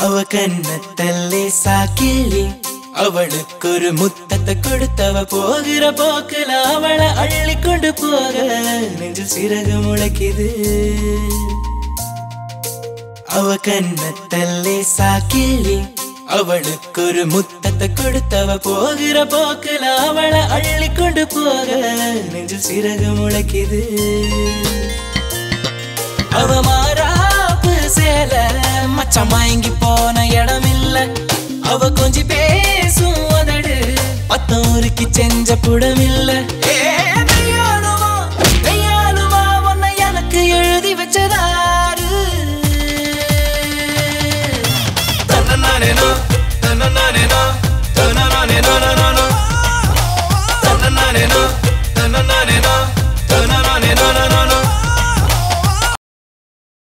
கன்னத்தல்லே சாக்கிள்ளி அவளுக்கு ஒரு முத்தத்தை கொடுத்தவ போகிற போக்கில் அவளை அள்ளி கொண்டு போக. நெஞ்சில் சிறகு முளைக்குது. அவ கண்ணத்தல்லே சாக்கிள்ளி அவளுக்கு ஒரு முத்தத்தை கொடுத்தவ போகிற போக்கில் அவளை அள்ளி கொண்டு போக. நெஞ்சில் சிறகு முளைக்குது. அவமா சமாயங்கி போன இடமில்ல. அவ கொஞ்சி பேசும் உதடு பத்தம் உருக்கி செஞ்ச புடமில்ல. எழுதி வச்சதாரு. தன்னை